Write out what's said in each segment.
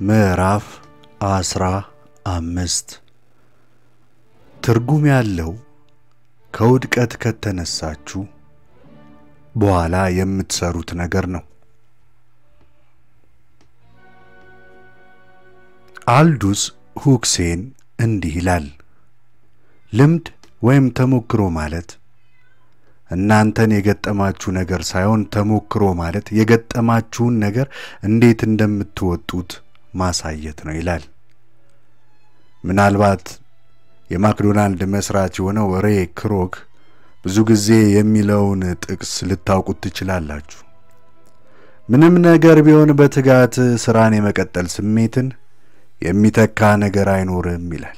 ምዕራፍ አስራ አምስት ትርጉም ያለው ከውድቀት ከተነሳችሁ በኋላ የምትሰሩት ነገር ነው። አልዱስ ሁክሴን እንዲህ ይላል። ልምድ ወይም ተሞክሮ ማለት እናንተን የገጠማችሁ ነገር ሳይሆን ተሞክሮ ማለት የገጠማችሁን ነገር እንዴት እንደምትወጡት ማሳየት ነው ይላል። ምናልባት የማክዶናልድ መስራች የሆነው ሬ ክሮክ ብዙ ጊዜ የሚለውን ጥቅስ ልታውቁት ትችላላችሁ። ምንም ነገር ቢሆን በትጋት ስራን የመቀጠል ስሜትን የሚተካ ነገር አይኖርም ይላል።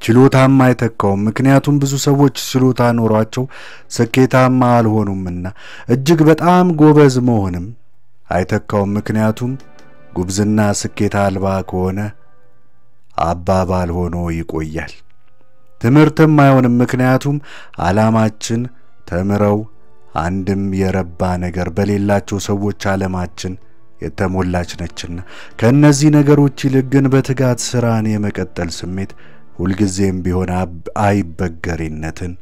ችሎታማ አይተካውም። ምክንያቱም ብዙ ሰዎች ችሎታ ኖሯቸው ስኬታማ አልሆኑምና፣ እጅግ በጣም ጎበዝ መሆንም አይተካውም። ምክንያቱም ጉብዝና ስኬት አልባ ከሆነ አባባል ሆኖ ይቆያል። ትምህርትም አይሆንም። ምክንያቱም ዓላማችን ተምረው አንድም የረባ ነገር በሌላቸው ሰዎች ዓለማችን የተሞላች ነችና ከእነዚህ ነገሮች ይልቅ ግን በትጋት ሥራን የመቀጠል ስሜት ሁልጊዜም ቢሆን አይበገሬነትን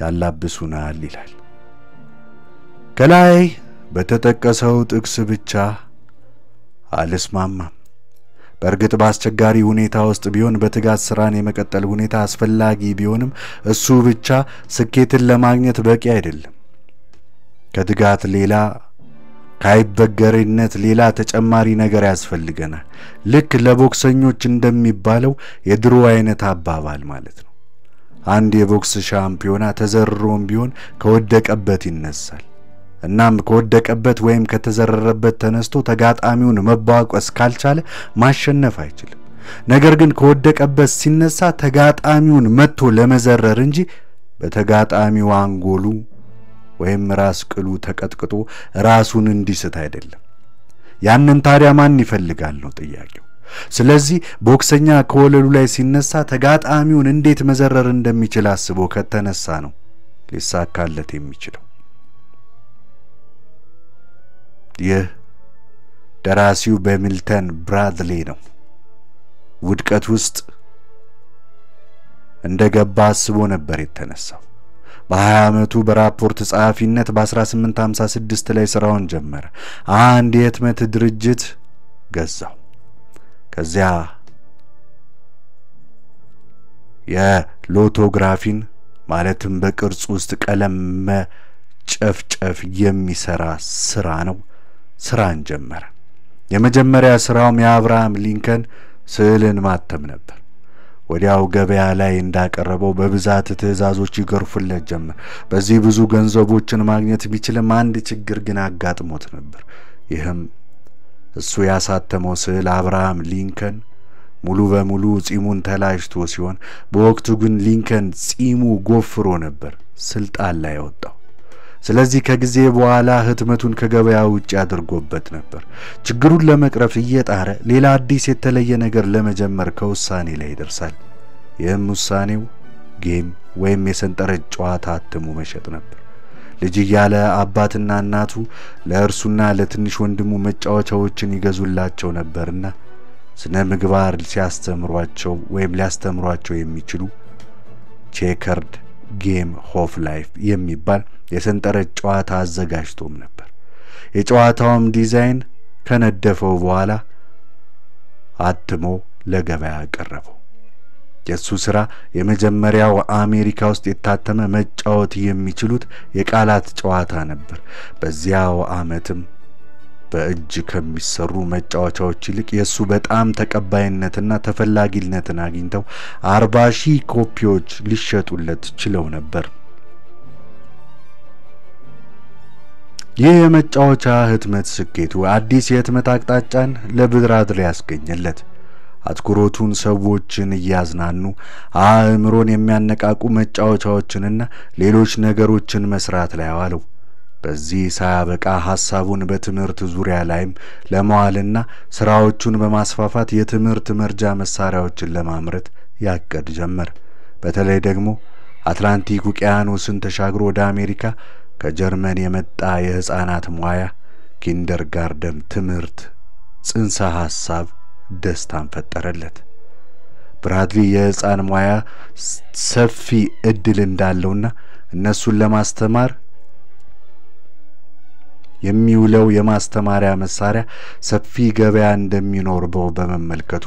ያላብሱናል ይላል። ከላይ በተጠቀሰው ጥቅስ ብቻ አልስማማም። በእርግጥ በአስቸጋሪ ሁኔታ ውስጥ ቢሆን በትጋት ሥራን የመቀጠል ሁኔታ አስፈላጊ ቢሆንም እሱ ብቻ ስኬትን ለማግኘት በቂ አይደለም። ከትጋት ሌላ ከአይበገሬነት ሌላ ተጨማሪ ነገር ያስፈልገናል። ልክ ለቦክሰኞች እንደሚባለው የድሮ አይነት አባባል ማለት ነው። አንድ የቦክስ ሻምፒዮና ተዘርሮም ቢሆን ከወደቀበት ይነሳል። እናም ከወደቀበት ወይም ከተዘረረበት ተነስቶ ተጋጣሚውን መቧቀስ ካልቻለ ማሸነፍ አይችልም። ነገር ግን ከወደቀበት ሲነሳ ተጋጣሚውን መጥቶ ለመዘረር እንጂ በተጋጣሚው አንጎሉ ወይም ራስ ቅሉ ተቀጥቅጦ ራሱን እንዲስት አይደለም። ያንን ታዲያ ማን ይፈልጋል ነው ጥያቄው። ስለዚህ ቦክሰኛ ከወለሉ ላይ ሲነሳ ተጋጣሚውን እንዴት መዘረር እንደሚችል አስቦ ከተነሳ ነው ሊሳካለት የሚችለው። ይህ ደራሲው በሚልተን ብራድሌ ነው። ውድቀት ውስጥ እንደ ገባ አስቦ ነበር የተነሳው። በ20 ዓመቱ በራፖርት ጸሐፊነት በ1856 ላይ ሥራውን ጀመረ። አንድ የህትመት ድርጅት ገዛው። ከዚያ የሎቶግራፊን ማለትም በቅርጽ ውስጥ ቀለም መጨፍጨፍ የሚሰራ ስራ ነው። ስራን ጀመረ። የመጀመሪያ ስራውም የአብርሃም ሊንከን ስዕልን ማተም ነበር። ወዲያው ገበያ ላይ እንዳቀረበው በብዛት ትዕዛዞች ይገርፉለት ጀመር። በዚህ ብዙ ገንዘቦችን ማግኘት ቢችልም አንድ ችግር ግን አጋጥሞት ነበር። ይህም እሱ ያሳተመው ስዕል አብርሃም ሊንከን ሙሉ በሙሉ ጺሙን ተላጭቶ ሲሆን በወቅቱ ግን ሊንከን ጺሙ ጎፍሮ ነበር ስልጣን ላይ ወጣው። ስለዚህ ከጊዜ በኋላ ህትመቱን ከገበያ ውጭ አድርጎበት ነበር። ችግሩን ለመቅረፍ እየጣረ ሌላ አዲስ የተለየ ነገር ለመጀመር ከውሳኔ ላይ ይደርሳል። ይህም ውሳኔው game ወይም የሰንጠረዥ ጨዋታ አትሞ መሸጥ ነበር። ልጅ እያለ አባትና እናቱ ለእርሱና ለትንሽ ወንድሙ መጫወቻዎችን ይገዙላቸው ነበርና ስነ ምግባር ሲያስተምሯቸው ወይም ሊያስተምሯቸው የሚችሉ Checkered Game of Life የሚባል የሰንጠረዥ ጨዋታ አዘጋጅቶም ነበር። የጨዋታውም ዲዛይን ከነደፈው በኋላ አትሞ ለገበያ አቀረበው። የእሱ ሥራ የመጀመሪያው አሜሪካ ውስጥ የታተመ መጫወት የሚችሉት የቃላት ጨዋታ ነበር። በዚያው ዓመትም በእጅ ከሚሰሩ መጫወቻዎች ይልቅ የእሱ በጣም ተቀባይነትና ተፈላጊነትን አግኝተው አርባ ሺህ ኮፒዎች ሊሸጡለት ችለው ነበር። ይህ የመጫወቻ ህትመት ስኬቱ አዲስ የህትመት አቅጣጫን ለብራድሌ ያስገኘለት። አትኩሮቱን ሰዎችን እያዝናኑ አእምሮን የሚያነቃቁ መጫወቻዎችንና ሌሎች ነገሮችን መስራት ላይ አዋለው። በዚህ ሳያበቃ ሐሳቡን በትምህርት ዙሪያ ላይም ለመዋልና ስራዎቹን በማስፋፋት የትምህርት መርጃ መሳሪያዎችን ለማምረት ያቀድ ጀመር። በተለይ ደግሞ አትላንቲክ ውቅያኖስን ተሻግሮ ወደ አሜሪካ ከጀርመን የመጣ የሕፃናት ሙያ ኪንደር ጋርደን ትምህርት ጽንሰ ሐሳብ ደስታን ፈጠረለት። ብራድሊ የሕፃን ሙያ ሰፊ እድል እንዳለውና እነሱን ለማስተማር የሚውለው የማስተማሪያ መሳሪያ ሰፊ ገበያ እንደሚኖርበው በመመልከቱ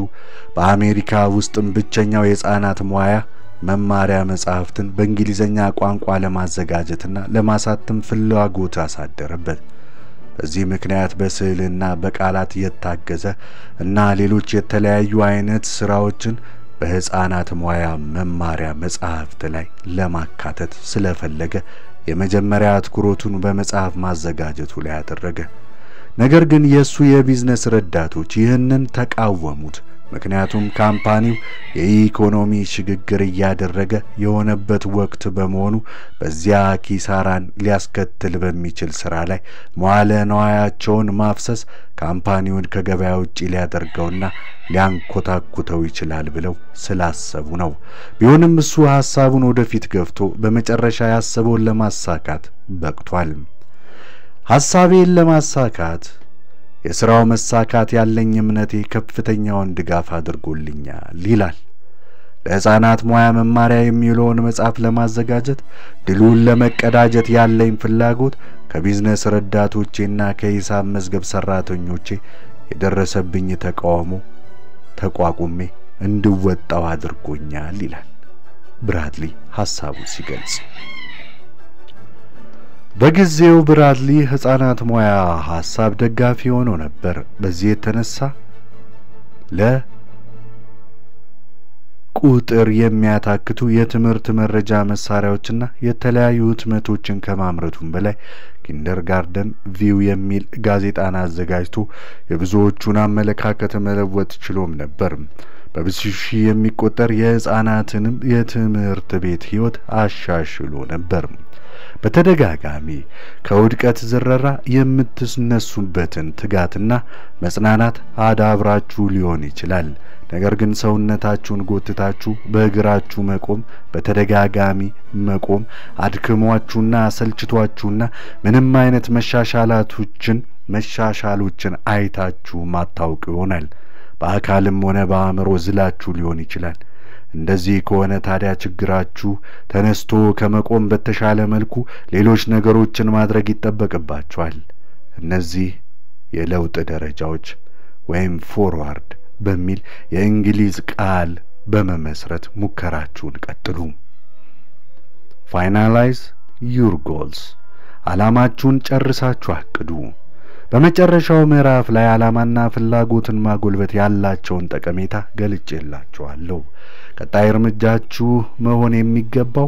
በአሜሪካ ውስጥም ብቸኛው የሕፃናት ሙያ መማሪያ መጻሕፍትን በእንግሊዝኛ ቋንቋ ለማዘጋጀትና ለማሳተም ፍላጎት አሳደረበት። በዚህ ምክንያት በስዕልና በቃላት የታገዘ እና ሌሎች የተለያዩ አይነት ስራዎችን በሕፃናት ሙያ መማሪያ መጻሕፍት ላይ ለማካተት ስለፈለገ የመጀመሪያ አትኩሮቱን በመጽሐፍ ማዘጋጀቱ ላይ አደረገ። ነገር ግን የእሱ የቢዝነስ ረዳቶች ይህንን ተቃወሙት። ምክንያቱም ካምፓኒው የኢኮኖሚ ሽግግር እያደረገ የሆነበት ወቅት በመሆኑ በዚያ ኪሳራን ሊያስከትል በሚችል ስራ ላይ መዋለ ነዋያቸውን ማፍሰስ ካምፓኒውን ከገበያ ውጪ ሊያደርገውና ሊያንኮታኩተው ይችላል ብለው ስላሰቡ ነው። ቢሆንም እሱ ሐሳቡን ወደፊት ገፍቶ በመጨረሻ ያሰበውን ለማሳካት በቅቷል። ሐሳቤን ለማሳካት የሥራው መሳካት ያለኝ እምነቴ ከፍተኛውን ድጋፍ አድርጎልኛል ይላል። ለሕፃናት ሙያ መማሪያ የሚውለውን መጽሐፍ ለማዘጋጀት ድሉን ለመቀዳጀት ያለኝ ፍላጎት ከቢዝነስ ረዳቶቼና ከሂሳብ መዝገብ ሠራተኞቼ የደረሰብኝ ተቃውሞ ተቋቁሜ እንድወጣው አድርጎኛል ይላል ብራድሊ ሐሳቡን ሲገልጽ። በጊዜው ብራድሊ ሕፃናት ሙያ ሐሳብ ደጋፊ ሆኖ ነበር። በዚህ የተነሳ ለቁጥር የሚያታክቱ የትምህርት መረጃ መሳሪያዎችና የተለያዩ ህትመቶችን ከማምረቱም በላይ ኪንደርጋርደን ቪው የሚል ጋዜጣን አዘጋጅቶ የብዙዎቹን አመለካከት መለወጥ ችሎም ነበር። በብዙ ሺህ የሚቆጠር የሕፃናትንም የትምህርት ቤት ሕይወት አሻሽሎ ነበር። በተደጋጋሚ ከውድቀት ዝረራ የምትነሱበትን ትጋትና መጽናናት አዳብራችሁ ሊሆን ይችላል። ነገር ግን ሰውነታችሁን ጎትታችሁ በእግራችሁ መቆም፣ በተደጋጋሚ መቆም አድክሟችሁና አሰልችቷችሁና ምንም አይነት መሻሻላቶችን መሻሻሎችን አይታችሁ ማታውቅ ይሆናል። በአካልም ሆነ በአእምሮ ዝላችሁ ሊሆን ይችላል። እንደዚህ ከሆነ ታዲያ ችግራችሁ ተነስቶ ከመቆም በተሻለ መልኩ ሌሎች ነገሮችን ማድረግ ይጠበቅባችኋል። እነዚህ የለውጥ ደረጃዎች ወይም forward በሚል የእንግሊዝ ቃል በመመስረት ሙከራችሁን ቀጥሉ። Finalize your goals፣ ዓላማችሁን ጨርሳችሁ አቅዱ። በመጨረሻው ምዕራፍ ላይ ዓላማና ፍላጎትን ማጎልበት ያላቸውን ጠቀሜታ ገልጬላችኋለሁ። ቀጣይ እርምጃችሁ መሆን የሚገባው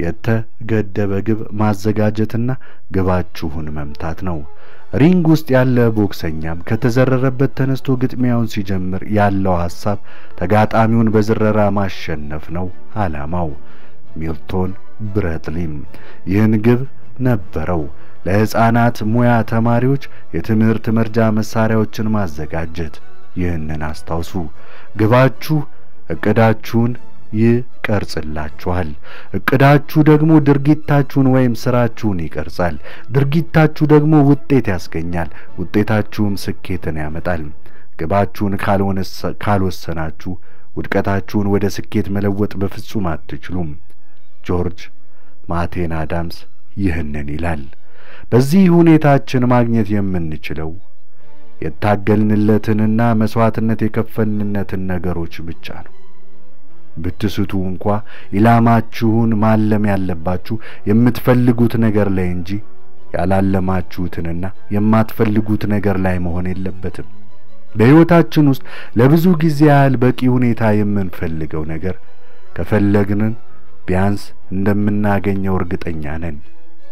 የተገደበ ግብ ማዘጋጀትና ግባችሁን መምታት ነው። ring ውስጥ ያለ ቦክሰኛም ከተዘረረበት ተነስቶ ግጥሚያውን ሲጀምር ያለው ሐሳብ ተጋጣሚውን በዝረራ ማሸነፍ ነው ዓላማው። ሚልቶን ብራድሊም ይህን ግብ ነበረው። ለሕፃናት ሙያ ተማሪዎች የትምህርት መርጃ መሳሪያዎችን ማዘጋጀት። ይህንን አስታውሱ። ግባችሁ እቅዳችሁን ይቀርጽላችኋል። እቅዳችሁ ደግሞ ድርጊታችሁን ወይም ስራችሁን ይቀርጻል። ድርጊታችሁ ደግሞ ውጤት ያስገኛል። ውጤታችሁም ስኬትን ያመጣል። ግባችሁን ካልወሰናችሁ ውድቀታችሁን ወደ ስኬት መለወጥ በፍጹም አትችሉም። ጆርጅ ማቴን አዳምስ ይህንን ይላል። በዚህ ሁኔታችን ማግኘት የምንችለው የታገልንለትንና መስዋዕትነት የከፈልንለትን ነገሮች ብቻ ነው። ብትስቱ እንኳ ኢላማችሁን ማለም ያለባችሁ የምትፈልጉት ነገር ላይ እንጂ ያላለማችሁትንና የማትፈልጉት ነገር ላይ መሆን የለበትም። በሕይወታችን ውስጥ ለብዙ ጊዜ ያህል በቂ ሁኔታ የምንፈልገው ነገር ከፈለግንን ቢያንስ እንደምናገኘው እርግጠኛ ነን።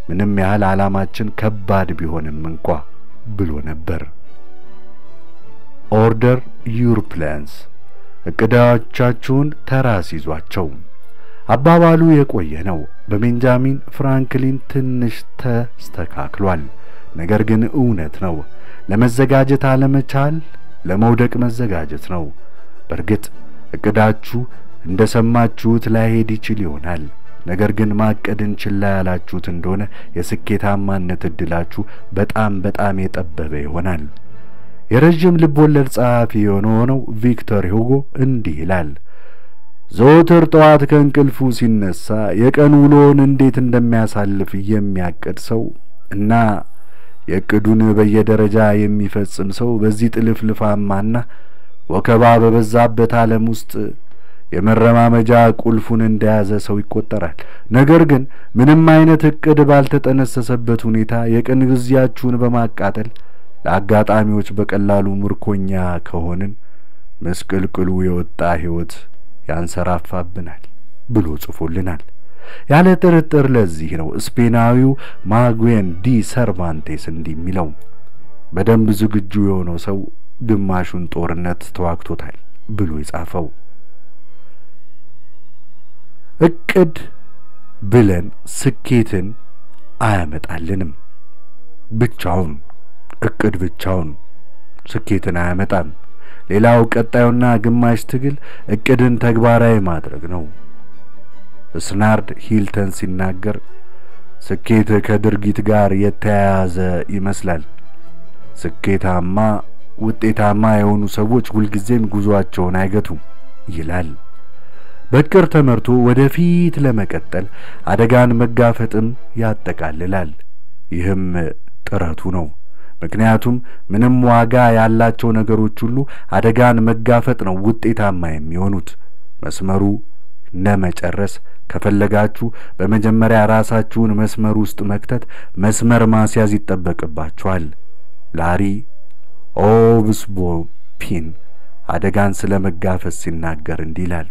ምንም ያህል ዓላማችን ከባድ ቢሆንም እንኳ ብሎ ነበር። Order your plans እቅዶቻችሁን ተራ አስይዟቸው። አባባሉ የቆየ ነው። በቤንጃሚን ፍራንክሊን ትንሽ ተስተካክሏል፣ ነገር ግን እውነት ነው። ለመዘጋጀት አለመቻል ለመውደቅ መዘጋጀት ነው። በእርግጥ እቅዳችሁ እንደ ሰማችሁት ላይሄድ ይችል ይሆናል። ነገር ግን ማቀድን ችላ ያላችሁት እንደሆነ የስኬታማነት እድላችሁ በጣም በጣም የጠበበ ይሆናል። የረዥም ልብ ወለድ ጸሐፊ የሆነው ቪክተር ሁጎ እንዲህ ይላል። ዘወትር ጠዋት ከእንቅልፉ ሲነሳ የቀን ውሎውን እንዴት እንደሚያሳልፍ የሚያቅድ ሰው እና የእቅዱን በየደረጃ የሚፈጽም ሰው በዚህ ጥልፍልፋማና ወከባ በበዛበት ዓለም ውስጥ የመረማመጃ ቁልፉን እንደያዘ ሰው ይቆጠራል። ነገር ግን ምንም አይነት እቅድ ባልተጠነሰሰበት ሁኔታ የቀን ጊዜያችሁን በማቃጠል ለአጋጣሚዎች በቀላሉ ምርኮኛ ከሆንን ምስቅልቅሉ የወጣ ሕይወት ያንሰራፋብናል ብሎ ጽፎልናል። ያለ ጥርጥር ለዚህ ነው ስፔናዊው ሚጉዌል ዲ ሰርቫንቴስ እንዲህ የሚለው በደንብ ዝግጁ የሆነው ሰው ግማሹን ጦርነት ተዋግቶታል ብሎ የጻፈው። እቅድ ብለን ስኬትን አያመጣልንም። ብቻውን እቅድ ብቻውን ስኬትን አያመጣም። ሌላው ቀጣዩና ግማሽ ትግል እቅድን ተግባራዊ ማድረግ ነው። ስናርድ ሂልተን ሲናገር ስኬት ከድርጊት ጋር የተያያዘ ይመስላል። ስኬታማ ውጤታማ የሆኑ ሰዎች ሁልጊዜም ጉዞአቸውን አይገቱም ይላል። በእቅድ ተመርቶ ወደፊት ለመቀጠል አደጋን መጋፈጥም ያጠቃልላል። ይህም ጥረቱ ነው። ምክንያቱም ምንም ዋጋ ያላቸው ነገሮች ሁሉ አደጋን መጋፈጥ ነው ውጤታማ የሚሆኑት። መስመሩ ለመጨረስ ከፈለጋችሁ በመጀመሪያ ራሳችሁን መስመር ውስጥ መክተት፣ መስመር ማስያዝ ይጠበቅባችኋል። ላሪ ኦስቦርን አደጋን ስለ መጋፈጥ ሲናገር እንዲህ ይላል።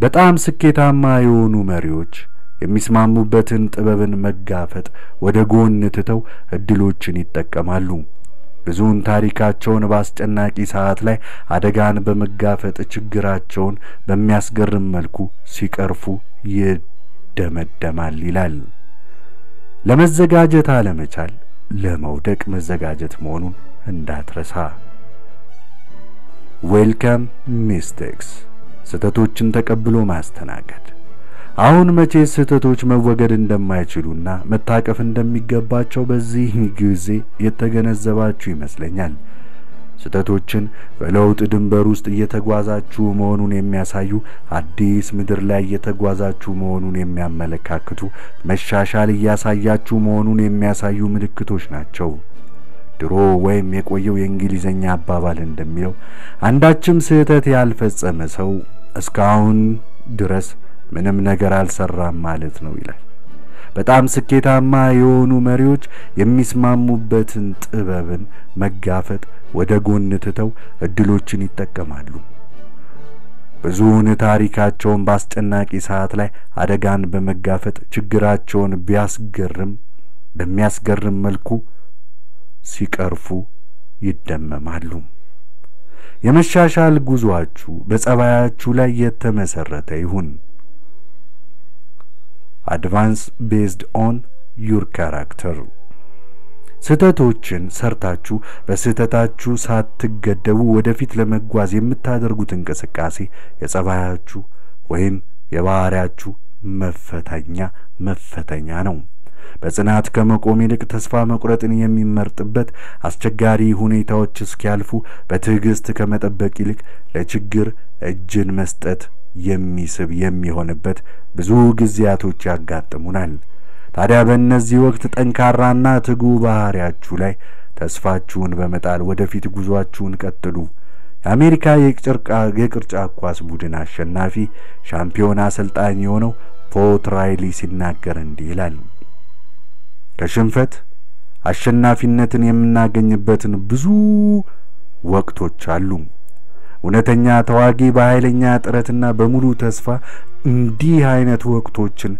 በጣም ስኬታማ የሆኑ መሪዎች የሚስማሙበትን ጥበብን መጋፈጥ ወደ ጎን ትተው እድሎችን ይጠቀማሉ። ብዙውን ታሪካቸውን በአስጨናቂ ሰዓት ላይ አደጋን በመጋፈጥ ችግራቸውን በሚያስገርም መልኩ ሲቀርፉ ይደመደማል ይላል። ለመዘጋጀት አለመቻል ለመውደቅ መዘጋጀት መሆኑን እንዳትረሳ። ዌልካም ሚስቴክስ ስህተቶችን ተቀብሎ ማስተናገድ። አሁን መቼ ስህተቶች መወገድ እንደማይችሉና መታቀፍ እንደሚገባቸው በዚህ ጊዜ የተገነዘባችሁ ይመስለኛል። ስህተቶችን በለውጥ ድንበር ውስጥ እየተጓዛችሁ መሆኑን የሚያሳዩ አዲስ ምድር ላይ እየተጓዛችሁ መሆኑን የሚያመለካክቱ መሻሻል እያሳያችሁ መሆኑን የሚያሳዩ ምልክቶች ናቸው። ድሮ ወይም የቆየው የእንግሊዘኛ አባባል እንደሚለው አንዳችም ስህተት ያልፈጸመ ሰው እስካሁን ድረስ ምንም ነገር አልሰራም ማለት ነው ይላል። በጣም ስኬታማ የሆኑ መሪዎች የሚስማሙበትን ጥበብን መጋፈጥ ወደ ጎን ትተው እድሎችን ይጠቀማሉ። ብዙውን ታሪካቸውን በአስጨናቂ ሰዓት ላይ አደጋን በመጋፈጥ ችግራቸውን ቢያስገርም በሚያስገርም መልኩ ሲቀርፉ ይደመማሉ። የመሻሻል ጉዞአችሁ በጸባያችሁ ላይ የተመሰረተ ይሁን። Advance based on your character። ስህተቶችን ሰርታችሁ በስህተታችሁ ሳትገደቡ ወደፊት ለመጓዝ የምታደርጉት እንቅስቃሴ የጸባያችሁ ወይም የባህሪያችሁ መፈተኛ መፈተኛ ነው። በጽናት ከመቆም ይልቅ ተስፋ መቁረጥን የሚመርጥበት አስቸጋሪ ሁኔታዎች እስኪያልፉ በትዕግስት ከመጠበቅ ይልቅ ለችግር እጅን መስጠት የሚስብ የሚሆንበት ብዙ ጊዜያቶች ያጋጥሙናል። ታዲያ በእነዚህ ወቅት ጠንካራና ትጉ ባህሪያችሁ ላይ ተስፋችሁን በመጣል ወደፊት ጉዟችሁን ቀጥሉ። የአሜሪካ የቅርጫት ኳስ ቡድን አሸናፊ ሻምፒዮን አሰልጣኝ የሆነው ፖት ራይሊ ሲናገር እንዲህ ይላል። ከሽንፈት አሸናፊነትን የምናገኝበትን ብዙ ወቅቶች አሉ። እውነተኛ ተዋጊ በኃይለኛ ጥረትና በሙሉ ተስፋ እንዲህ አይነት ወቅቶችን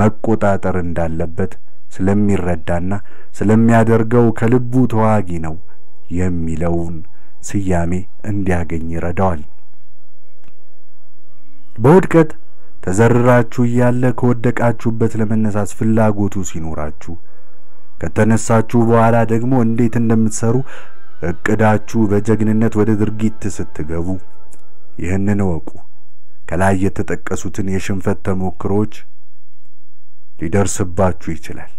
መቆጣጠር እንዳለበት ስለሚረዳና ስለሚያደርገው ከልቡ ተዋጊ ነው የሚለውን ስያሜ እንዲያገኝ ይረዳዋል። በውድቀት ተዘርራችሁ እያለ ከወደቃችሁበት ለመነሳት ፍላጎቱ ሲኖራችሁ ከተነሳችሁ በኋላ ደግሞ እንዴት እንደምትሰሩ እቅዳችሁ በጀግንነት ወደ ድርጊት ስትገቡ ይህንን እወቁ። ከላይ የተጠቀሱትን የሽንፈት ተሞክሮች ሊደርስባችሁ ይችላል።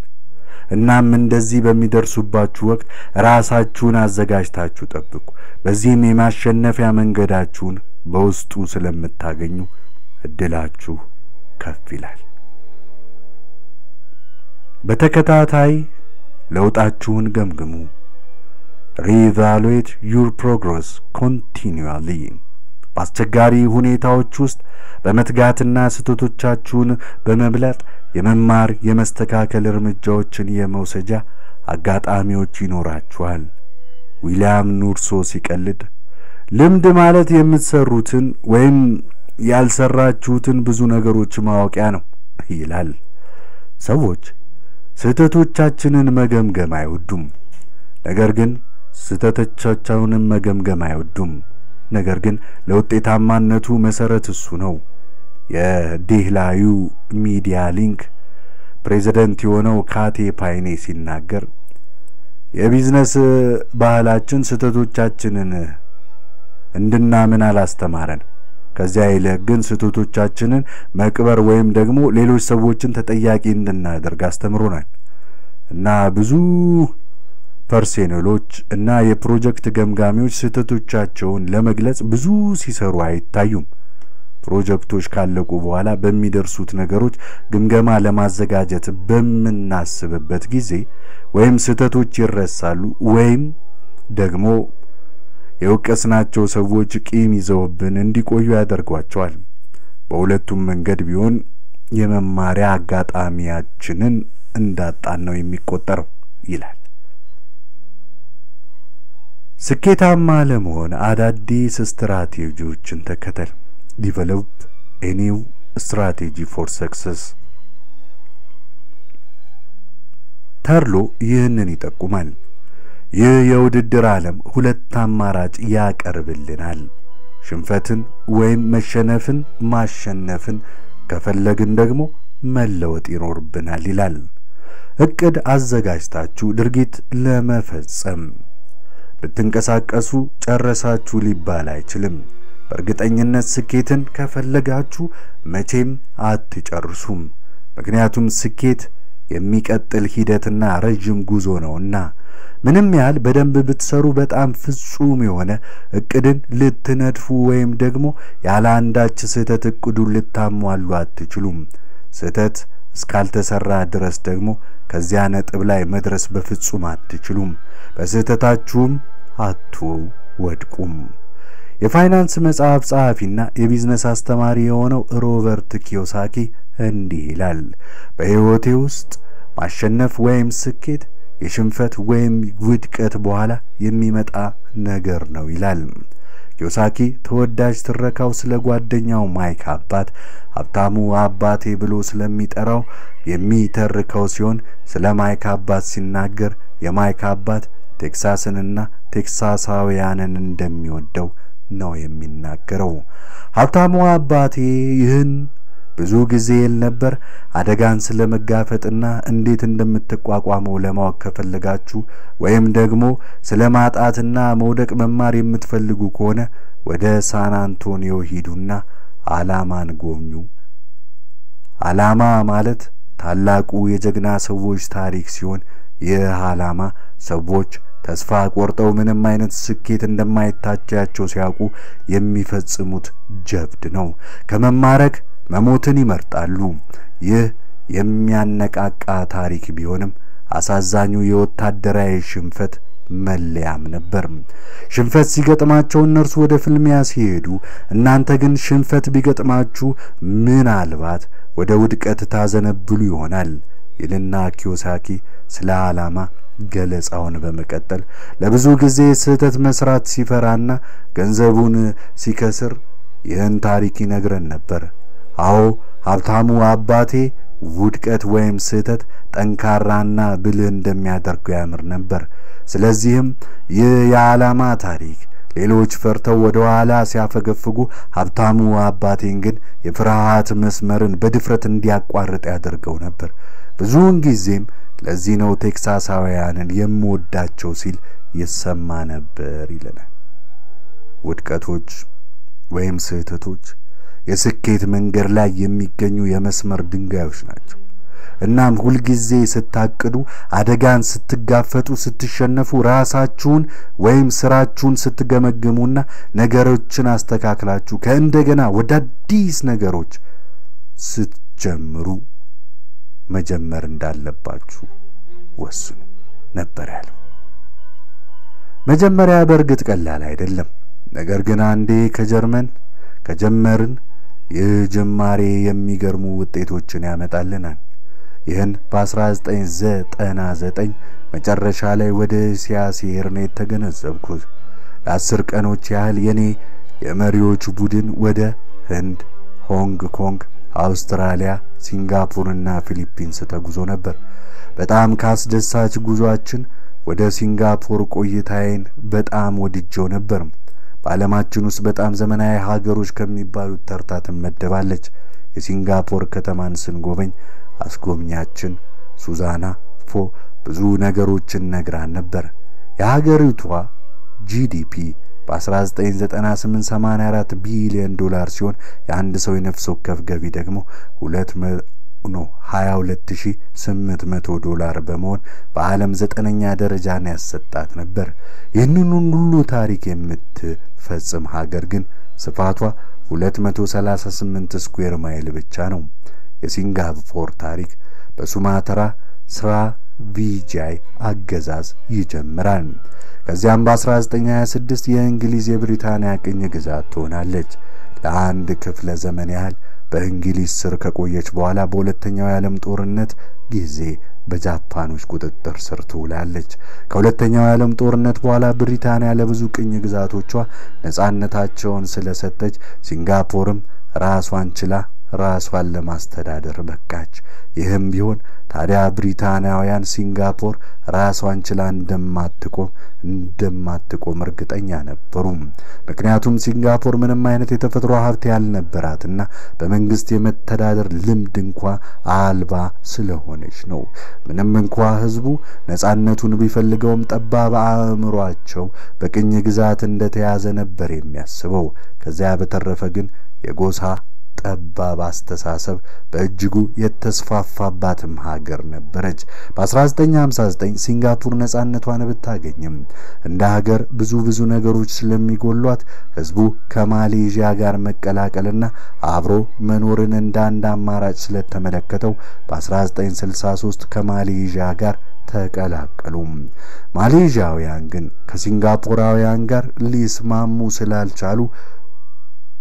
እናም እንደዚህ በሚደርሱባችሁ ወቅት ራሳችሁን አዘጋጅታችሁ ጠብቁ። በዚህም የማሸነፊያ መንገዳችሁን በውስጡ ስለምታገኙ እድላችሁ ከፍ ይላል። በተከታታይ ለውጣችሁን ገምግሙ። Reevaluate your progress continually። በአስቸጋሪ ሁኔታዎች ውስጥ በመትጋትና ስህተቶቻችሁን በመብለጥ የመማር የመስተካከል እርምጃዎችን የመውሰጃ አጋጣሚዎች ይኖራችኋል። ዊልያም ኑርሶ ሲቀልድ ልምድ ማለት የምትሰሩትን ወይም ያልሰራችሁትን ብዙ ነገሮች ማወቂያ ነው ይላል። ሰዎች ስህተቶቻችንን መገምገም አይወዱም። ነገር ግን ስህተቶቻቸውንም መገምገም አይወዱም። ነገር ግን ለውጤታማነቱ መሰረት እሱ ነው። የዴህላዩ ሚዲያ ሊንክ ፕሬዚደንት የሆነው ካቴ ፓይኔ ሲናገር የቢዝነስ ባህላችን ስህተቶቻችንን እንድናምን አላስተማረን። ከዚያ ይልቅ ግን ስህተቶቻችንን መቅበር ወይም ደግሞ ሌሎች ሰዎችን ተጠያቂ እንድናደርግ አስተምሮናል እና ብዙ ፐርሴኔሎች እና የፕሮጀክት ገምጋሚዎች ስህተቶቻቸውን ለመግለጽ ብዙ ሲሰሩ አይታዩም። ፕሮጀክቶች ካለቁ በኋላ በሚደርሱት ነገሮች ግምገማ ለማዘጋጀት በምናስብበት ጊዜ ወይም ስህተቶች ይረሳሉ ወይም ደግሞ የወቀስናቸው ሰዎች ቂም ይዘውብን እንዲቆዩ ያደርጓቸዋል። በሁለቱም መንገድ ቢሆን የመማሪያ አጋጣሚያችንን እንዳጣን ነው የሚቆጠረው ይላል። ስኬታማ ለመሆን አዳዲስ ስትራቴጂዎችን ተከተል። Develop a strategy for success። ተርሎ ይህንን ይጠቁማል። ይህ የውድድር ዓለም ሁለት አማራጭ ያቀርብልናል። ሽንፈትን ወይም መሸነፍን፣ ማሸነፍን ከፈለግን ደግሞ መለወጥ ይኖርብናል ይላል። እቅድ አዘጋጅታችሁ ድርጊት ለመፈጸም ብትንቀሳቀሱ ጨረሳችሁ ሊባል አይችልም። በእርግጠኝነት ስኬትን ከፈለጋችሁ መቼም አትጨርሱም። ምክንያቱም ስኬት የሚቀጥል ሂደትና ረዥም ጉዞ ነውና። ምንም ያህል በደንብ ብትሰሩ በጣም ፍጹም የሆነ እቅድን ልትነድፉ ወይም ደግሞ ያለ አንዳች ስህተት እቅዱን ልታሟሉ አትችሉም። ስህተት እስካልተሰራ ድረስ ደግሞ ከዚያ ነጥብ ላይ መድረስ በፍጹም አትችሉም። በስህተታችሁም አትወድቁም። የፋይናንስ መጽሐፍ ጸሐፊና የቢዝነስ አስተማሪ የሆነው ሮበርት ኪዮሳኪ እንዲህ ይላል፣ በሕይወቴ ውስጥ ማሸነፍ ወይም ስኬት የሽንፈት ወይም ውድቀት በኋላ የሚመጣ ነገር ነው ይላል። ኪዮሳኪ ተወዳጅ ትረካው ስለ ጓደኛው ማይክ አባት ሀብታሙ አባቴ ብሎ ስለሚጠራው የሚተርከው ሲሆን ስለ ማይክ አባት ሲናገር የማይክ አባት ቴክሳስንና ቴክሳሳውያንን እንደሚወደው ነው የሚናገረው። ሀብታሙ አባቴ ይህን ብዙ ጊዜ ይል ነበር። አደጋን ስለ መጋፈጥና እንዴት እንደምትቋቋመው ለማወቅ ከፈለጋችሁ ወይም ደግሞ ስለ ማጣትና መውደቅ መማር የምትፈልጉ ከሆነ ወደ ሳን አንቶኒዮ ሂዱና አላማን ጎብኙ። አላማ ማለት ታላቁ የጀግና ሰዎች ታሪክ ሲሆን ይህ አላማ ሰዎች ተስፋ ቆርጠው ምንም አይነት ስኬት እንደማይታያቸው ሲያውቁ የሚፈጽሙት ጀብድ ነው። ከመማረክ መሞትን ይመርጣሉ። ይህ የሚያነቃቃ ታሪክ ቢሆንም አሳዛኙ የወታደራዊ ሽንፈት መለያም ነበር። ሽንፈት ሲገጥማቸው እነርሱ ወደ ፍልሚያ ሲሄዱ፣ እናንተ ግን ሽንፈት ቢገጥማችሁ ምናልባት ወደ ውድቀት ታዘነብሉ ይሆናል ይልና ኪዮሳኪ ስለ ዓላማ ገለጻውን በመቀጠል ለብዙ ጊዜ ስህተት መስራት ሲፈራና ገንዘቡን ሲከስር ይህን ታሪክ ይነግረን ነበር። አዎ ሀብታሙ አባቴ ውድቀት ወይም ስህተት ጠንካራና ብልህ እንደሚያደርገው ያምር ነበር። ስለዚህም ይህ የዓላማ ታሪክ ሌሎች ፈርተው ወደ ኋላ ሲያፈገፍጉ፣ ሀብታሙ አባቴን ግን የፍርሃት መስመርን በድፍረት እንዲያቋርጥ ያደርገው ነበር። ብዙውን ጊዜም ለዚህ ነው ቴክሳሳውያንን የምወዳቸው ሲል ይሰማ ነበር ይለናል። ውድቀቶች ወይም ስህተቶች የስኬት መንገድ ላይ የሚገኙ የመስመር ድንጋዮች ናቸው። እናም ሁልጊዜ ስታቅዱ፣ አደጋን ስትጋፈጡ፣ ስትሸነፉ፣ ራሳችሁን ወይም ስራችሁን ስትገመግሙና ነገሮችን አስተካክላችሁ ከእንደገና ወደ አዲስ ነገሮች ስትጀምሩ መጀመር እንዳለባችሁ ወስኑ ነበር ያለው። መጀመሪያ በእርግጥ ቀላል አይደለም። ነገር ግን አንዴ ከጀርመን ከጀመርን ይህ ጅማሬ የሚገርሙ ውጤቶችን ያመጣልናል። ይህን በ1999 መጨረሻ ላይ ወደ እስያ ሲሄድ ነው የተገነዘብኩት። ለአስር ቀኖች ያህል የኔ የመሪዎች ቡድን ወደ ህንድ፣ ሆንግ ኮንግ፣ አውስትራሊያ፣ ሲንጋፖርና ፊሊፒንስ ተጉዞ ነበር። በጣም ካስደሳች ጉዟችን ወደ ሲንጋፖር ቆይታዬን በጣም ወድጀው ነበር። በዓለማችን ውስጥ በጣም ዘመናዊ ሀገሮች ከሚባሉት ተርታ ትመደባለች። የሲንጋፖር ከተማን ስንጎበኝ አስጎብኛችን ሱዛና ፎ ብዙ ነገሮችን ነግራን ነበር። የሀገሪቷ ጂዲፒ በ1998 ቢሊዮን ዶላር ሲሆን የአንድ ሰው የነፍስ ወከፍ ገቢ ደግሞ ሁለት ነው 22800 ዶላር በመሆን በዓለም ዘጠነኛ ደረጃን ያሰጣት ነበር። ይህንን ሁሉ ታሪክ የምትፈጽም ሀገር ግን ስፋቷ 238 ስኩዌር ማይል ብቻ ነው። የሲንጋፖር ታሪክ በሱማትራ ስሪ ቪጃይ አገዛዝ ይጀምራል። ከዚያም በ1926 የእንግሊዝ የብሪታንያ ቅኝ ግዛት ትሆናለች። ለአንድ ክፍለ ዘመን ያህል በእንግሊዝ ስር ከቆየች በኋላ በሁለተኛው የዓለም ጦርነት ጊዜ በጃፓኖች ቁጥጥር ስር ትውላለች። ከሁለተኛው የዓለም ጦርነት በኋላ ብሪታንያ ለብዙ ቅኝ ግዛቶቿ ነጻነታቸውን ስለሰጠች ሲንጋፖርም ራሷን ችላ ራሷን ለማስተዳደር በቃች። ይህም ቢሆን ታዲያ ብሪታንያውያን ሲንጋፖር ራሷን ችላ እንደማትቆም እንደማትቆም እርግጠኛ ነበሩ። ምክንያቱም ሲንጋፖር ምንም አይነት የተፈጥሮ ሀብት ያልነበራትና በመንግስት የመተዳደር ልምድ እንኳ አልባ ስለሆነች ነው። ምንም እንኳ ህዝቡ ነጻነቱን ቢፈልገውም ጠባብ አእምሯቸው በቅኝ ግዛት እንደተያዘ ነበር የሚያስበው። ከዚያ በተረፈ ግን የጎሳ ጠባብ አስተሳሰብ በእጅጉ የተስፋፋባትም ሀገር ነበረች። በ1959 ሲንጋፖር ነጻነቷን ብታገኝም እንደ ሀገር ብዙ ብዙ ነገሮች ስለሚጎሏት ህዝቡ ከማሌዥያ ጋር መቀላቀልና አብሮ መኖርን እንደ አንድ አማራጭ ስለተመለከተው በ1963 ከማሌዥያ ጋር ተቀላቀሉ። ማሌዥያውያን ግን ከሲንጋፖራውያን ጋር ሊስማሙ ስላልቻሉ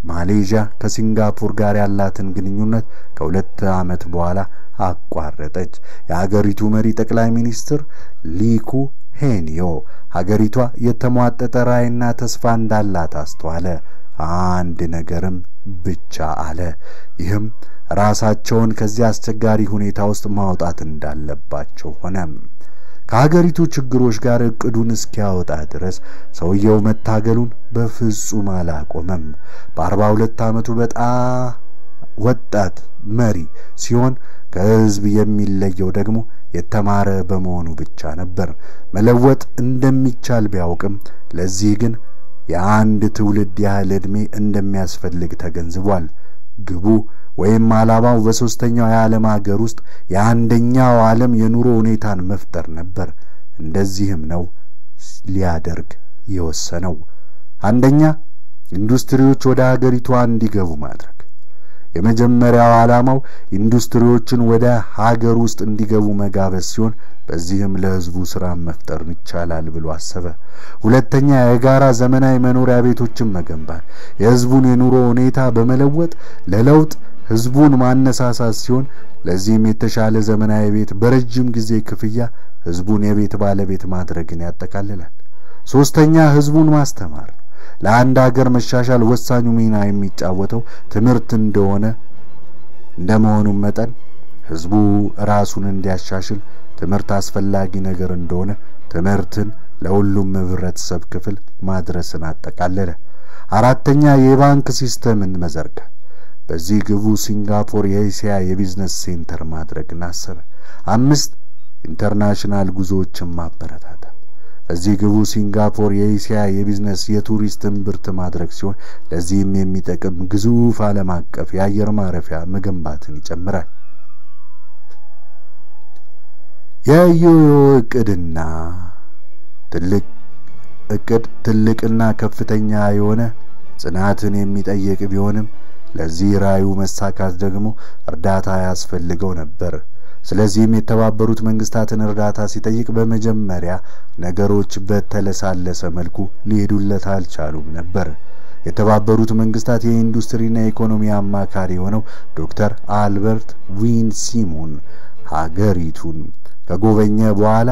ማሌዥያ ከሲንጋፖር ጋር ያላትን ግንኙነት ከሁለት ዓመት በኋላ አቋረጠች። የሀገሪቱ መሪ ጠቅላይ ሚኒስትር ሊኩ ሄኒዮ ሀገሪቷ የተሟጠጠ ራዕይና ተስፋ እንዳላት አስተዋለ። አንድ ነገርም ብቻ አለ። ይህም ራሳቸውን ከዚህ አስቸጋሪ ሁኔታ ውስጥ ማውጣት እንዳለባቸው ሆነ። ከሀገሪቱ ችግሮች ጋር እቅዱን እስኪያወጣ ድረስ ሰውየው መታገሉን በፍጹም አላቆመም። በአርባ ሁለት ዓመቱ በጣም ወጣት መሪ ሲሆን ከህዝብ የሚለየው ደግሞ የተማረ በመሆኑ ብቻ ነበር። መለወጥ እንደሚቻል ቢያውቅም ለዚህ ግን የአንድ ትውልድ ያህል ዕድሜ እንደሚያስፈልግ ተገንዝቧል። ግቡ ወይም ዓላማው በሦስተኛው የዓለም ሀገር ውስጥ የአንደኛው ዓለም የኑሮ ሁኔታን መፍጠር ነበር። እንደዚህም ነው ሊያደርግ የወሰነው። አንደኛ ኢንዱስትሪዎች ወደ ሀገሪቷ እንዲገቡ ማድረግ። የመጀመሪያው ዓላማው ኢንዱስትሪዎችን ወደ ሀገር ውስጥ እንዲገቡ መጋበዝ ሲሆን በዚህም ለህዝቡ ስራ መፍጠር ይቻላል ብሎ አሰበ። ሁለተኛ የጋራ ዘመናዊ መኖሪያ ቤቶችን መገንባት፣ የህዝቡን የኑሮ ሁኔታ በመለወጥ ለለውጥ ህዝቡን ማነሳሳት ሲሆን ለዚህም የተሻለ ዘመናዊ ቤት በረጅም ጊዜ ክፍያ ህዝቡን የቤት ባለቤት ማድረግን ያጠቃልላል። ሶስተኛ ህዝቡን ማስተማር ለአንድ ሀገር መሻሻል ወሳኙ ሚና የሚጫወተው ትምህርት እንደሆነ እንደመሆኑም መጠን ህዝቡ ራሱን እንዲያሻሽል ትምህርት አስፈላጊ ነገር እንደሆነ ትምህርትን ለሁሉም ህብረተሰብ ክፍል ማድረስን አጠቃለለ። አራተኛ የባንክ system ን መዘርጋት። በዚህ ግቡ ሲንጋፖር የእስያ የቢዝነስ center ማድረግን አሰበ። አምስት international ጉዞዎችን ማበረታታት። በዚህ ግቡ ሲንጋፖር የእስያ የቢዝነስ የቱሪስት እምብርት ማድረግ ሲሆን ለዚህም የሚጠቅም ግዙፍ ዓለም አቀፍ የአየር ማረፊያ መገንባትን ይጨምራል። የዮዮ እቅድና ትልቅ እቅድ ትልቅና ከፍተኛ የሆነ ጽናትን የሚጠይቅ ቢሆንም ለዚህ ራዩ መሳካት ደግሞ እርዳታ ያስፈልገው ነበር። ስለዚህም የተባበሩት መንግስታትን እርዳታ ሲጠይቅ በመጀመሪያ ነገሮች በተለሳለሰ መልኩ ሊሄዱለት አልቻሉም ነበር። የተባበሩት መንግስታት የኢንዱስትሪና የኢኮኖሚ አማካሪ የሆነው ዶክተር አልበርት ዊን ሲሞን ሀገሪቱን ከጎበኘ በኋላ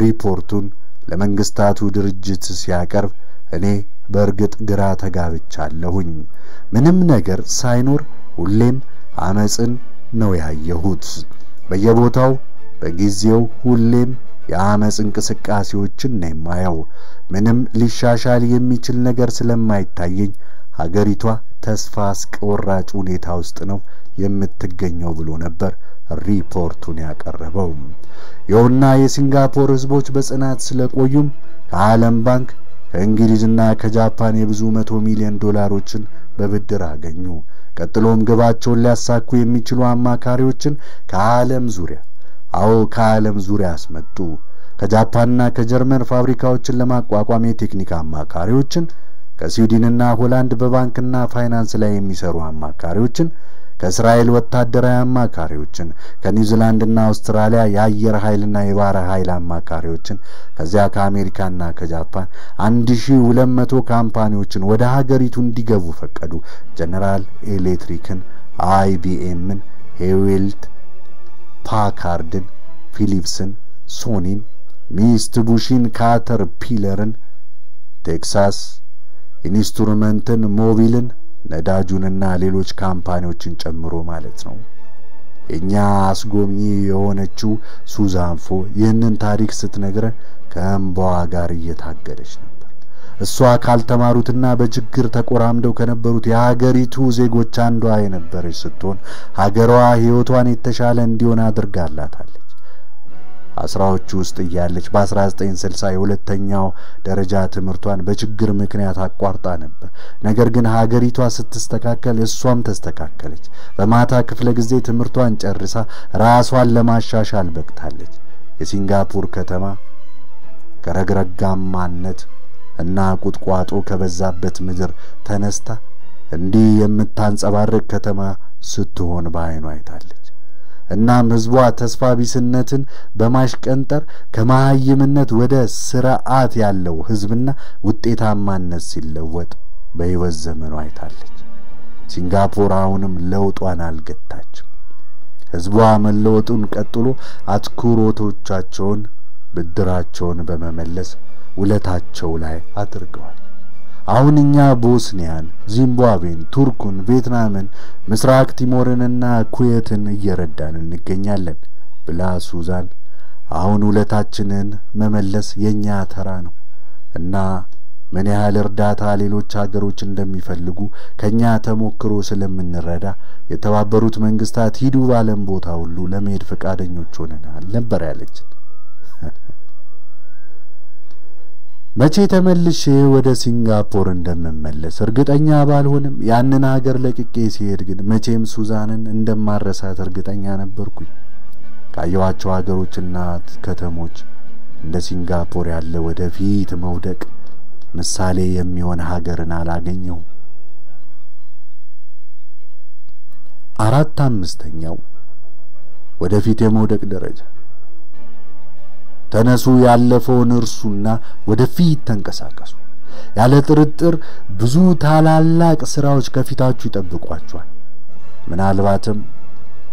ሪፖርቱን ለመንግስታቱ ድርጅት ሲያቀርብ እኔ በእርግጥ ግራ ተጋብቻለሁኝ። ምንም ነገር ሳይኖር ሁሌም አመፅን ነው ያየሁት። በየቦታው በጊዜው ሁሌም የአመፅ እንቅስቃሴዎችን ነው የማየው። ምንም ሊሻሻል የሚችል ነገር ስለማይታየኝ ሀገሪቷ ተስፋ አስቆራጭ ሁኔታ ውስጥ ነው የምትገኘው ብሎ ነበር ሪፖርቱን ያቀረበው። ይኸውና የሲንጋፖር ህዝቦች በጽናት ስለቆዩም ከዓለም ባንክ ከእንግሊዝና ከጃፓን የብዙ መቶ ሚሊዮን ዶላሮችን በብድር አገኙ። ቀጥሎም ግባቸውን ሊያሳኩ የሚችሉ አማካሪዎችን ከዓለም ዙሪያ አዎ ከዓለም ዙሪያ አስመጡ። ከጃፓንና ከጀርመን ፋብሪካዎችን ለማቋቋም የቴክኒክ አማካሪዎችን፣ ከስዊድንና ሆላንድ በባንክና ፋይናንስ ላይ የሚሰሩ አማካሪዎችን፣ ከእስራኤል ወታደራዊ አማካሪዎችን፣ ከኒውዚላንድና አውስትራሊያ የአየር ኃይልና የባህር ኃይል አማካሪዎችን፣ ከዚያ ከአሜሪካና ከጃፓን አንድ ሺ ሁለት መቶ ካምፓኒዎችን ወደ ሀገሪቱ እንዲገቡ ፈቀዱ። ጀነራል ኤሌክትሪክን፣ አይቢኤምን፣ ሂውሌት ፓካርድን፣ ፊሊፕስን፣ ሶኒን፣ ሚትሱቢሺን፣ ካተርፒለርን፣ ቴክሳስ ኢንስትሩመንትን፣ ሞቢልን፣ ነዳጁንና ሌሎች ካምፓኒዎችን ጨምሮ ማለት ነው። የእኛ አስጎብኚ የሆነችው ሱዛንፎ ይህንን ታሪክ ስትነግረን ከእንባዋ ጋር እየታገለች ነበር። እሷ ካልተማሩትና በችግር ተቆራምደው ከነበሩት የሀገሪቱ ዜጎች አንዷ የነበረች ስትሆን ሀገሯ ሕይወቷን የተሻለ እንዲሆን አድርጋላታለች። አስራዎቹ ውስጥ እያለች በ1960 የሁለተኛው ደረጃ ትምህርቷን በችግር ምክንያት አቋርጣ ነበር። ነገር ግን ሀገሪቷ ስትስተካከል እሷም ተስተካከለች። በማታ ክፍለ ጊዜ ትምህርቷን ጨርሳ ራሷን ለማሻሻል በቅታለች። የሲንጋፖር ከተማ ከረግረጋማነት እና ቁጥቋጦ ከበዛበት ምድር ተነስታ እንዲህ የምታንጸባርቅ ከተማ ስትሆን በዓይኗ አይታለች። እናም ሕዝቧ ተስፋ ቢስነትን በማሽቀንጠር ከመሀይምነት ወደ ስርዓት ያለው ሕዝብና ውጤታማነት ሲለወጥ በሕይወት ዘመኗ አይታለች። ሲንጋፖር አሁንም ለውጧን አልገታችም። ሕዝቧ መለወጡን ቀጥሎ አትኩሮቶቻቸውን ብድራቸውን በመመለስ ውለታቸው ላይ አድርገዋል። አሁን እኛ ቦስኒያን፣ ዚምባብዌን፣ ቱርኩን፣ ቪየትናምን፣ ምስራቅ ቲሞርንና ኩዌትን እየረዳን እንገኛለን ብላ ሱዛን አሁን ውለታችንን መመለስ የኛ ተራ ነው እና ምን ያህል እርዳታ ሌሎች ሀገሮች እንደሚፈልጉ ከኛ ተሞክሮ ስለምንረዳ የተባበሩት መንግስታት ሂዱ ባለም ቦታ ሁሉ ለመሄድ ፈቃደኞች ሆነናል ነበር ያለችን። መቼ ተመልሼ ወደ ሲንጋፖር እንደምመለስ እርግጠኛ ባልሆንም ያንን ሀገር ለቅቄ ሲሄድ ግን መቼም ሱዛንን እንደማረሳት እርግጠኛ ነበርኩኝ። ካየኋቸው ሀገሮችና ከተሞች እንደ ሲንጋፖር ያለ ወደፊት መውደቅ ምሳሌ የሚሆን ሀገርን አላገኘው። አራት አምስተኛው ወደፊት የመውደቅ ደረጃ ተነሱ፣ ያለፈውን እርሱና ወደፊት ተንቀሳቀሱ። ያለ ጥርጥር ብዙ ታላላቅ ስራዎች ከፊታችሁ ይጠብቋችኋል። ምናልባትም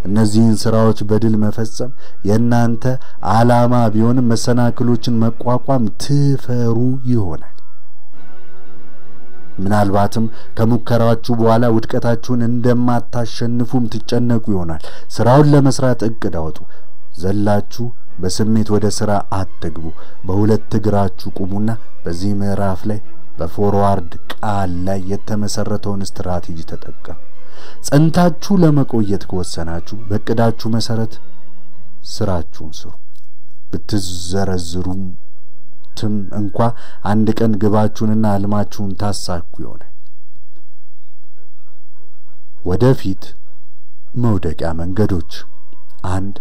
እነዚህን ስራዎች በድል መፈጸም የእናንተ ዓላማ ቢሆንም መሰናክሎችን መቋቋም ትፈሩ ይሆናል። ምናልባትም ከሙከራችሁ በኋላ ውድቀታችሁን እንደማታሸንፉም ትጨነቁ ይሆናል። ስራውን ለመስራት እቅድ አውጡ። ዘላችሁ በስሜት ወደ ስራ አትግቡ። በሁለት እግራችሁ ቁሙና በዚህ ምዕራፍ ላይ በፎርዋርድ ቃል ላይ የተመሰረተውን ስትራቴጂ ተጠቀሙ። ጸንታችሁ ለመቆየት ከወሰናችሁ በእቅዳችሁ መሰረት ስራችሁን ስሩ። ብትዘረዝሩም ትም እንኳ አንድ ቀን ግባችሁንና ህልማችሁን ታሳኩ ይሆናል። ወደፊት መውደቂያ መንገዶች አንድ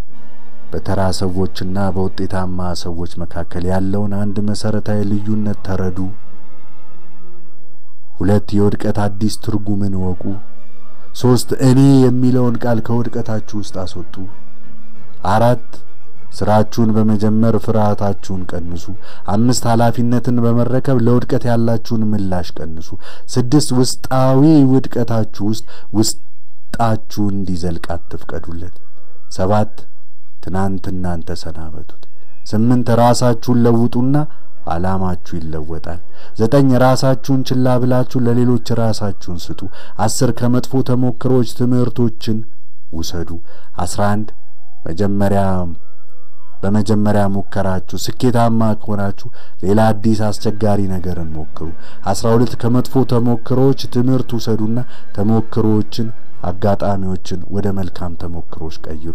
በተራ ሰዎችና በውጤታማ ሰዎች መካከል ያለውን አንድ መሰረታዊ ልዩነት ተረዱ። ሁለት የውድቀት አዲስ ትርጉምን እወቁ። ሶስት እኔ የሚለውን ቃል ከውድቀታችሁ ውስጥ አስወጡ። አራት ስራችሁን በመጀመር ፍርሃታችሁን ቀንሱ። አምስት ኃላፊነትን በመረከብ ለውድቀት ያላችሁን ምላሽ ቀንሱ። ስድስት ውስጣዊ ውድቀታችሁ ውስጥ ውስጣችሁ እንዲዘልቅ አትፍቀዱለት። ሰባት ትናንትናን ተሰናበቱት። ስምንት ራሳችሁን ለውጡና ዓላማችሁ ይለወጣል። ዘጠኝ ራሳችሁን ችላ ብላችሁ ለሌሎች ራሳችሁን ስጡ። አስር ከመጥፎ ተሞክሮች ትምህርቶችን ውሰዱ። አስራ አንድ መጀመሪያ በመጀመሪያ ሙከራችሁ ስኬታማ ከሆናችሁ ሌላ አዲስ አስቸጋሪ ነገርን ሞክሩ። አስራ ሁለት ከመጥፎ ተሞክሮዎች ትምህርት ውሰዱና ተሞክሮዎችን፣ አጋጣሚዎችን ወደ መልካም ተሞክሮች ቀይሩ።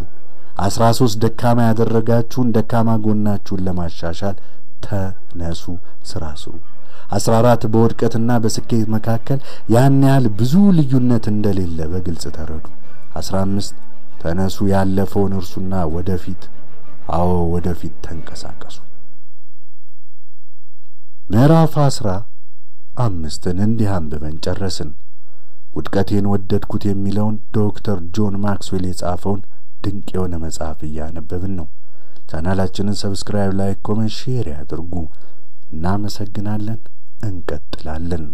አስራ ሶስት ደካማ ያደረጋችሁን ደካማ ጎናችሁን ለማሻሻል ተነሱ፣ ስራ ስሩ። አስራ አራት በውድቀትና በስኬት መካከል ያን ያህል ብዙ ልዩነት እንደሌለ በግልጽ ተረዱ። አስራ አምስት ተነሱ፣ ያለፈውን እርሱና ወደፊት አዎ ወደፊት ተንቀሳቀሱ። ምዕራፍ አስራ አምስትን እንዲህ አንብበን ጨረስን። ውድቀቴን ወደድኩት የሚለውን ዶክተር ጆን ማክስዌል የጻፈውን ድንቅ የሆነ መጽሐፍ እያነበብን ነው። ቻናላችንን subscribe፣ like፣ comment፣ share ያድርጉ። እናመሰግናለን። እንቀጥላለን።